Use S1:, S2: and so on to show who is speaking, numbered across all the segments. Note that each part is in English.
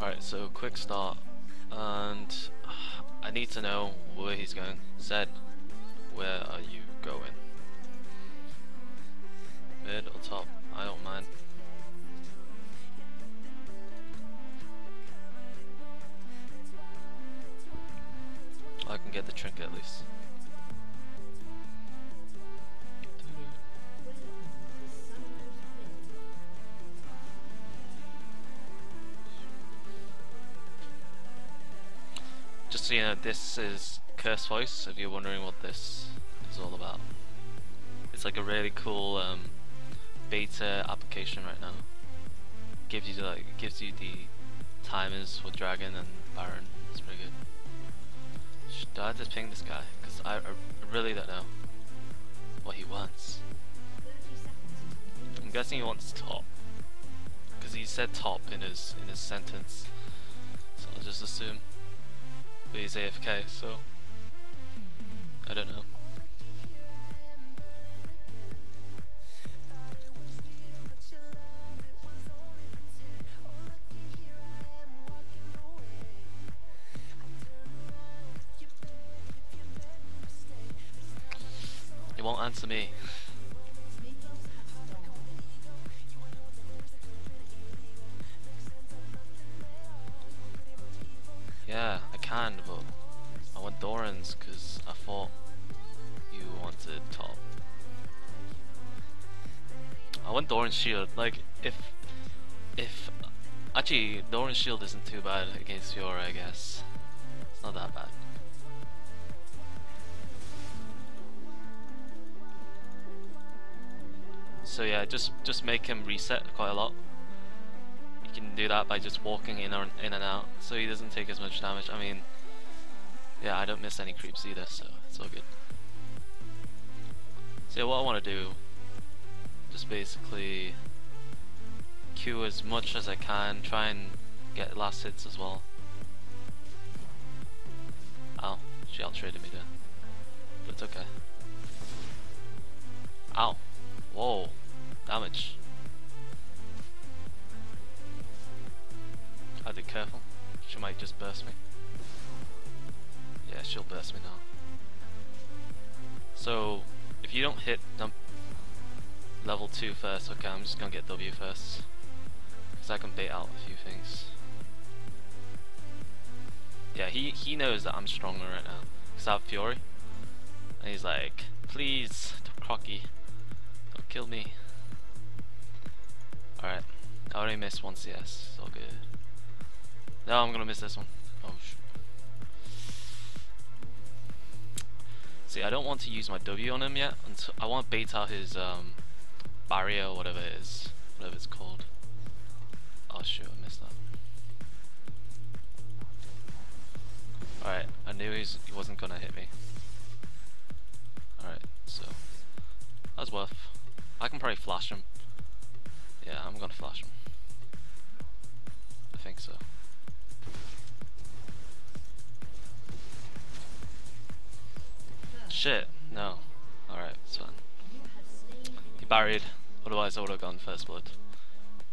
S1: Alright, so quick start. And I need to know where he's going. Zed, where are you going? Mid or top? I don't mind. I can get the trinket at least. Just so you know, this is Curse Voice, if you're wondering what this is all about. It's like a really cool um, beta application right now. Gives you like gives you the timers for Dragon and Baron. It's pretty good. Should I just ping this guy? Because I, I really don't know what he wants. I'm guessing he wants top. Because he said top in his in his sentence. So I'll just assume. But he's AFK, so I don't know. He won't answer me. I but I want Doran's because I thought you wanted top. I want Doran's shield. Like, if if actually Doran's shield isn't too bad against Fiora, I guess it's not that bad. So yeah, just just make him reset quite a lot. You can do that by just walking in or in and out, so he doesn't take as much damage. I mean, yeah, I don't miss any creeps either, so it's all good. So yeah, what I want to do, just basically queue as much as I can, try and get last hits as well. Ow, she out-traded me there, but it's okay. Ow, whoa, damage. I'll be careful. She might just burst me. Yeah, she'll burst me now. So, if you don't hit level 2 first, okay, I'm just gonna get W first. Because I can bait out a few things. Yeah, he, he knows that I'm stronger right now. Because I have Fury. And he's like, please, Crocky, don't kill me. Alright, I already missed one CS, so good. No, I'm gonna miss this one. Oh sh See, I don't want to use my W on him yet. Until I want to bait out his um, barrier or whatever it is, whatever it's called. Oh shoot, I missed that. Alright, I knew he wasn't gonna hit me. Alright, so that was worth. I can probably flash him. Yeah, I'm gonna flash him. I think so. No. Alright, it's fine. He buried, otherwise I would have gone first blood.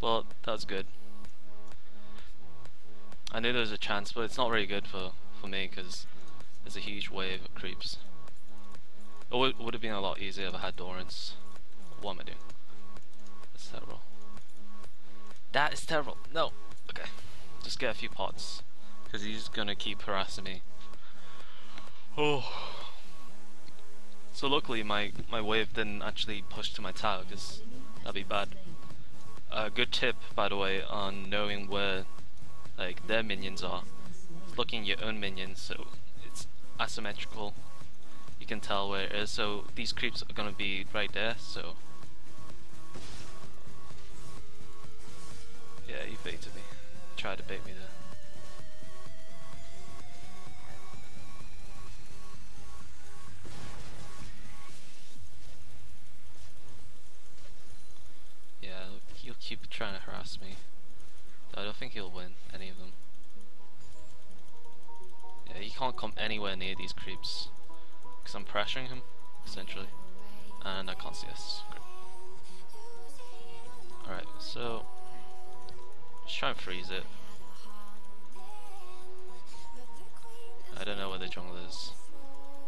S1: Well, that was good. I knew there was a chance, but it's not really good for, for me because there's a huge wave of creeps. It would, would have been a lot easier if I had Dorans. What am I doing? That's terrible. That is terrible. No. Okay. Just get a few pots. Because he's gonna keep harassing me. Oh. So luckily my, my wave didn't actually push to my tower because that'd be bad. A uh, good tip by the way on knowing where like their minions are. Looking at your own minions so it's asymmetrical. You can tell where it is. So these creeps are gonna be right there so Yeah, you baited me. Tried to bait me there. keep trying to harass me. I don't think he'll win any of them. Yeah, he can't come anywhere near these creeps. Because I'm pressuring him, essentially. And I can't see this. Alright, so... Let's try and freeze it. I don't know where the jungle is.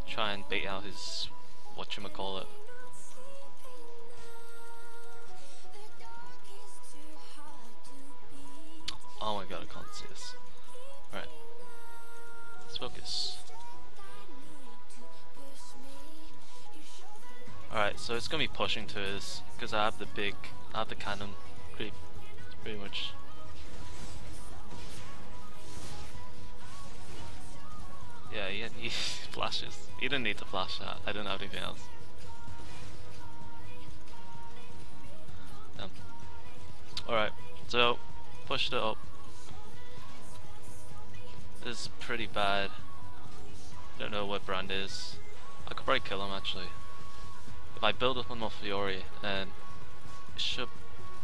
S1: Try and bait out his... whatchamacallit. See this. Right. Let's focus. Alright, so it's gonna be pushing to us because I have the big, I have the cannon creep. Pretty much. Yeah, he, he flashes. He didn't need to flash that. I don't have anything else. Alright, so pushed it up. Is pretty bad. Don't know what Brand is. I could probably kill him actually. If I build up one more then it should,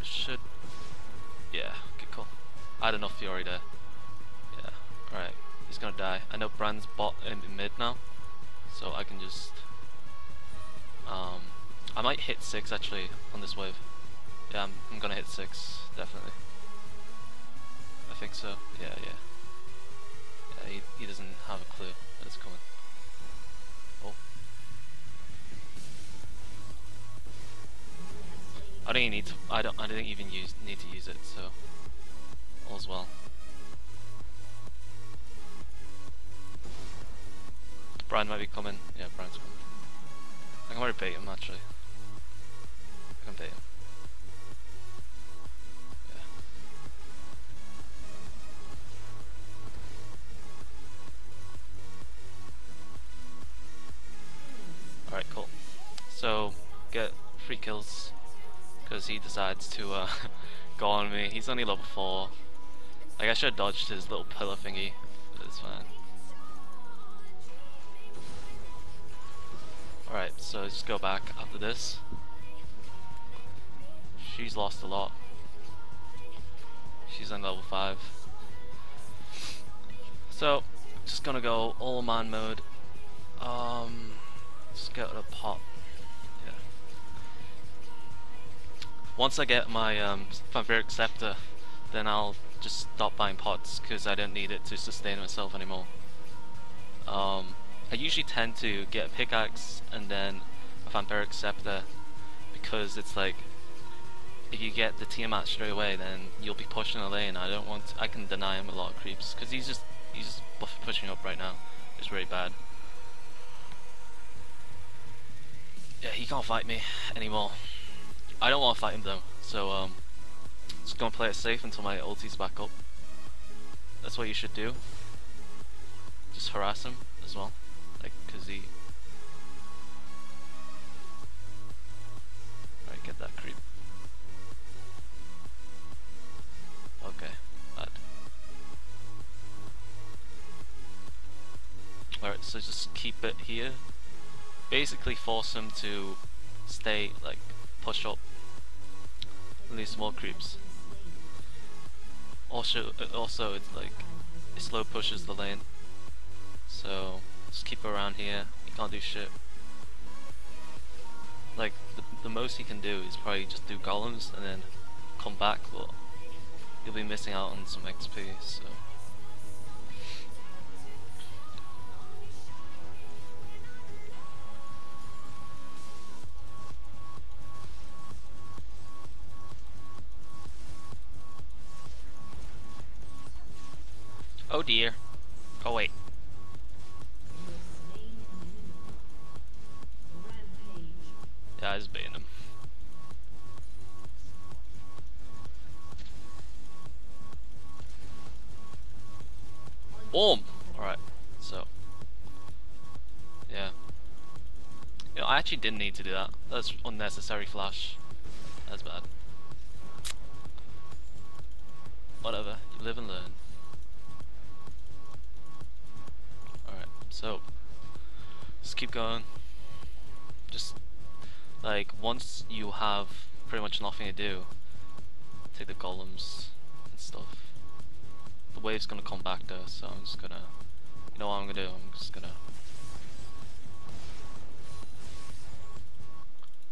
S1: should, yeah, okay, cool. I had enough Fury there. Yeah, alright, he's gonna die. I know Brand's bot in the mid now, so I can just, um, I might hit 6 actually on this wave. Yeah, I'm, I'm gonna hit 6, definitely. I think so, yeah, yeah. Yeah, he, he doesn't have a clue that it's coming. Oh. I don't even need to. I don't. I don't even use need to use it. So all's well. Brian might be coming. Yeah, Brian's coming. I can already bait him actually. I can bait him. Kills because he decides to uh, go on me. He's only level 4. Like I should have dodged his little pillar thingy, but it's fine. Alright, so just go back after this. She's lost a lot. She's on level 5. So, just gonna go all man mode. Um, just get a pop. Once I get my um, Vampiric Scepter, then I'll just stop buying pots because I don't need it to sustain myself anymore. Um, I usually tend to get a pickaxe and then a Vampiric Scepter because it's like if you get the Tiamat straight away then you'll be pushing a lane. I don't want to, I can deny him a lot of creeps because he's just he's just pushing up right now. It's really bad. Yeah, he can't fight me anymore. I don't want to fight him though, so um, just gonna play it safe until my ulti's back up. That's what you should do. Just harass him as well, like, cause he. Alright, get that creep. Okay, bad. Alright, so just keep it here. Basically force him to stay, like, push up these small creeps. Also, uh, also it's like it slow pushes the lane. So just keep around here. He can't do shit. Like the the most he can do is probably just do golems and then come back, but you'll be missing out on some XP. So. Oh dear. Oh wait. Yeah, was baiting him. Boom! Alright, so. Yeah. You know, I actually didn't need to do that. That's unnecessary flash. That's bad. Whatever, you live and learn. So just keep going. Just like once you have pretty much nothing to do, take the golems and stuff. The wave's gonna come back though, so I'm just gonna you know what I'm gonna do, I'm just gonna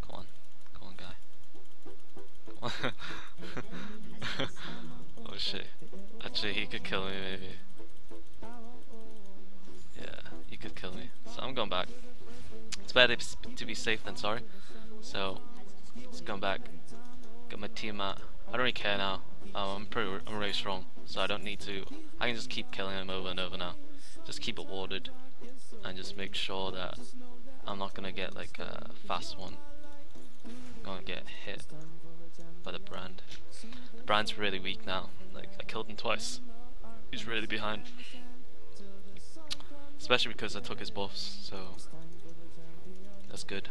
S1: Come on. Come on guy. Come on. oh shit. Actually he could kill me maybe. Kill me. So I'm going back. It's better to be safe than sorry. So, let's go back. Got my Tiamat. I don't really care now. Um, I'm pretty, I'm really strong, so I don't need to. I can just keep killing him over and over now. Just keep it warded, and just make sure that I'm not gonna get like a fast one. I'm gonna get hit by the brand. The brand's really weak now. Like I killed him twice. He's really behind. Especially because I took his buffs, so that's good.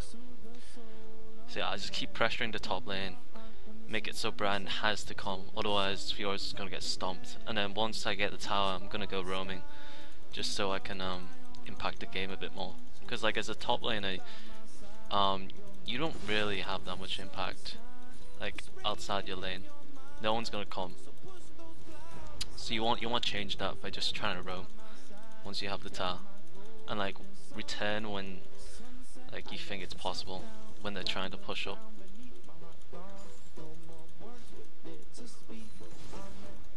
S1: So yeah, I just keep pressuring the top lane, make it so Brand has to come, otherwise Fiora's is gonna get stomped. And then once I get the tower, I'm gonna go roaming, just so I can um, impact the game a bit more. Because like as a top laner, um, you don't really have that much impact, like outside your lane. No one's gonna come. So you want you want to change that by just trying to roam once you have the tower, and like return when like you think it's possible when they're trying to push up.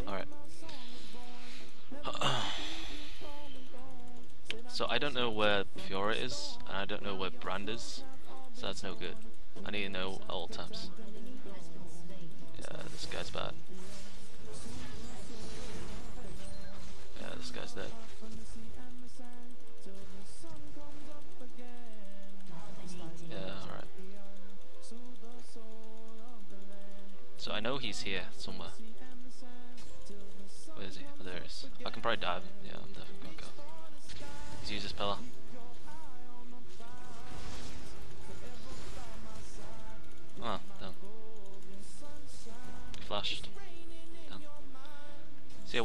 S1: Alright. so I don't know where Fiora is, and I don't know where Brand is, so that's no good. I need to know all times. Yeah, this guy's bad. This guy's dead. So I know he's here somewhere. Where is he? Oh, there he is. I can probably dive him. Yeah, I'm definitely gonna go. He's used his pillar.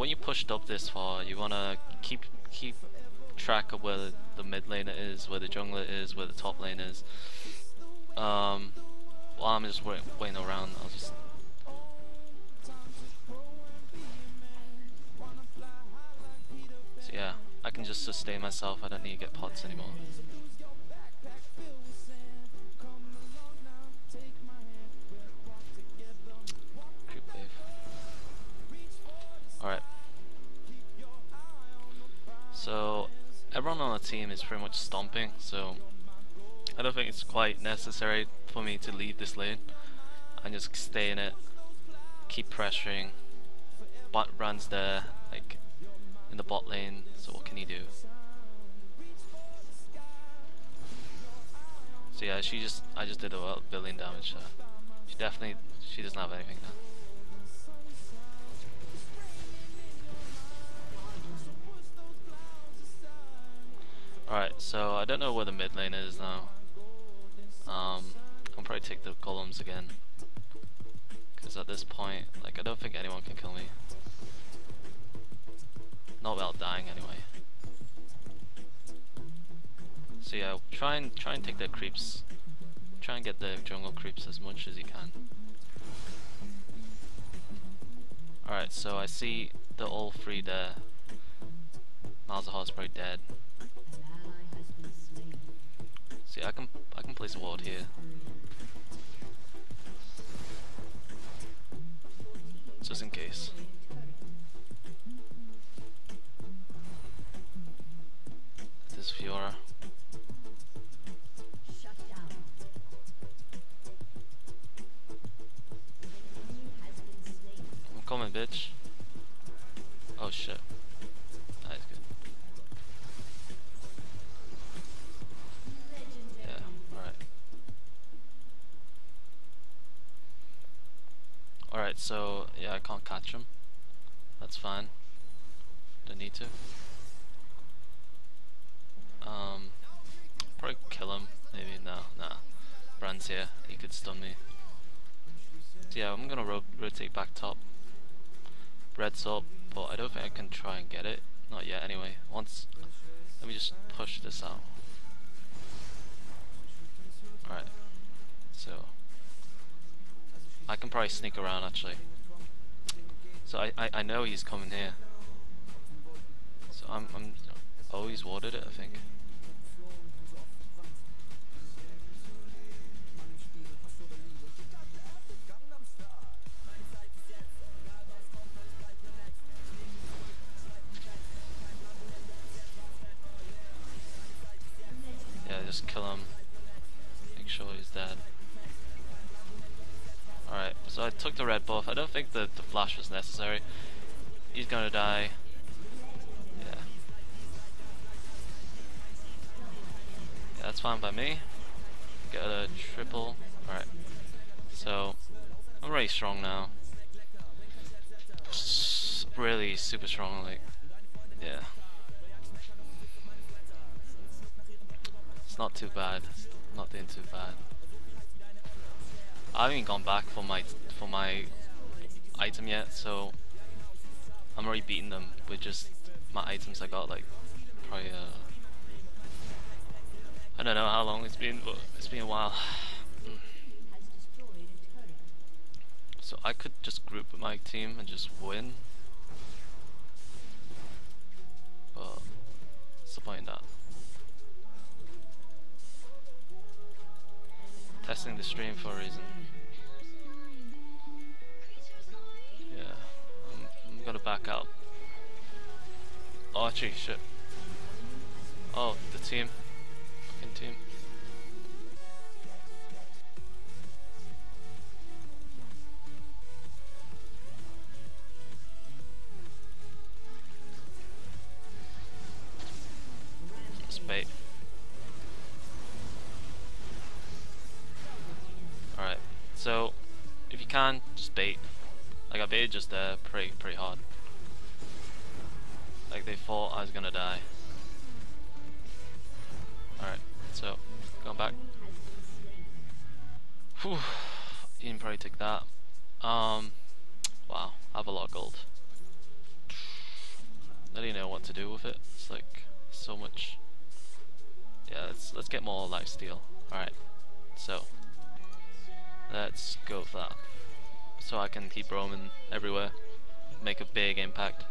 S1: You pushed up this far, you wanna keep keep track of where the, mid laner is, where the jungler is, where the top lane is. Um, while I'm just wait, waiting around, I'll just So yeah, I can just sustain myself, I don't need to get pots anymore. So, everyone on the team is pretty much stomping, so I don't think it's quite necessary for me to leave this lane. I just stay in it, keep pressuring, bot runs there, like in the bot lane, so what can he do? So yeah, she just, I just did a billion damage so She definitely, she doesn't have anything now. Alright, so I don't know where the mid lane is now. Um, I'll probably take the golems again. Because at this point, like I don't think anyone can kill me. Not without dying anyway. So yeah, try and try and take the creeps. Try and get the jungle creeps as much as you can. Alright, so I see the all three there. Malzahar's probably dead. See, I can I can place a ward here. Just in case. is Fiora. I'm coming, bitch. So, yeah, I can't catch him. That's fine. Don't need to. Um, probably kill him. Maybe no, nah. Brand's here. He could stun me. So yeah, I'm gonna ro rotate back top. Red's up, but I don't think I can try and get it. Not yet. Anyway, once. Let me just push this out. I can probably sneak around actually. So I, I, I know he's coming here. So I'm, I'm Oh, he's watered it, I think. The red buff. I don't think the, the flash was necessary. He's gonna die. Yeah. yeah that's fine by me. Get a triple. Alright. So, I'm really strong now. Really super strong, like, yeah. It's not too bad. It's not doing too bad. I haven't gone back for my for my item yet, so I'm already beating them with just my items I got like probably uh, I don't know how long it's been, but it's been a while. so I could just group with my team and just win. But what's the point in that? Testing the stream for a reason. Yeah, I'm, I'm gonna back out. Oh, actually, shit. Oh, the team. Fucking team. Bait. Like I baited just there pretty pretty hard. Like they thought I was gonna die. Alright, so going back. Whew, you can probably take that. Um wow, I have a lot of gold. I don't even know what to do with it. It's like so much Yeah, let's let's get more life steal. Alright. So Let's go for that. So I can keep roaming everywhere. Make a big impact.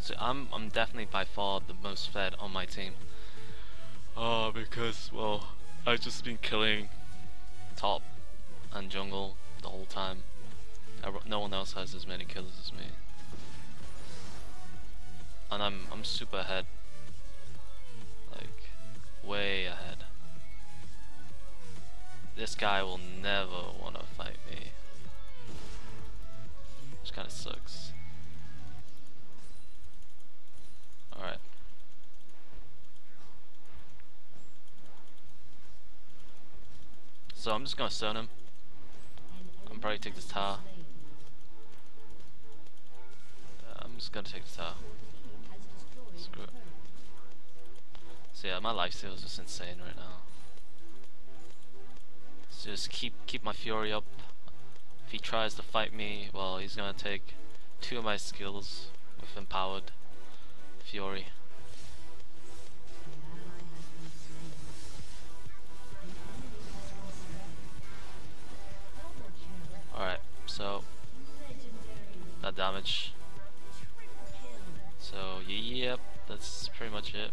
S1: So I'm I'm definitely by far the most fed on my team. Oh, because well, I've just been killing top and jungle the whole time. No one else has as many kills as me and I'm I'm super ahead. Like way ahead. This guy will never wanna fight me. Which kinda sucks. Alright. So I'm just gonna stun him. I'm probably take this tower. I'm just gonna take the tower. Screw it. So yeah, my life steal is just insane right now. So just keep keep my fury up. If he tries to fight me, well, he's gonna take two of my skills with empowered fury. Alright, so that damage. So yep, that's pretty much it.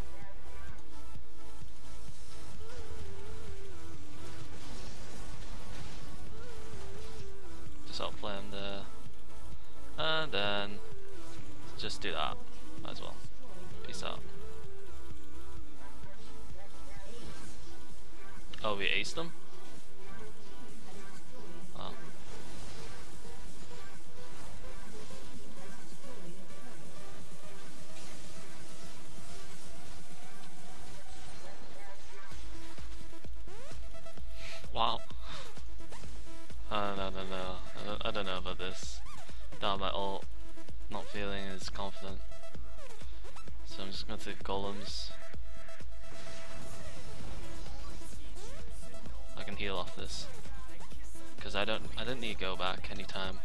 S1: Down my ult. Not feeling as confident. So I'm just gonna take golems. I can heal off this. Cause I don't I don't need to go back anytime.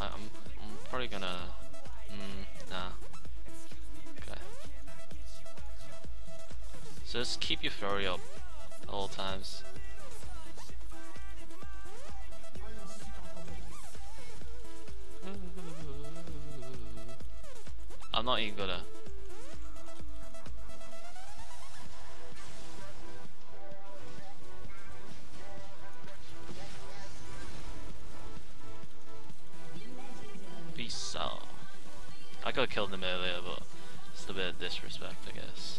S1: I, am I'm, I'm probably gonna mm, nah. Okay. So just keep your fury up at all times. not even gonna. Eh? Peace out. I could have killed him earlier, but it's a bit of disrespect, I guess.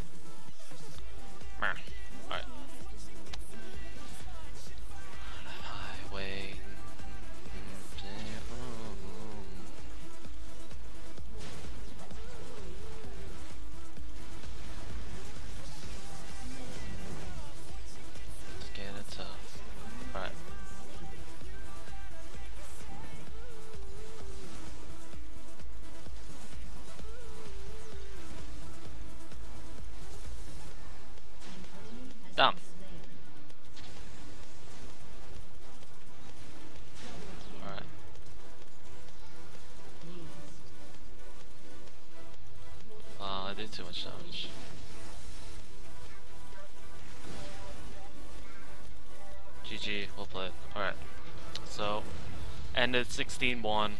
S1: 16-1.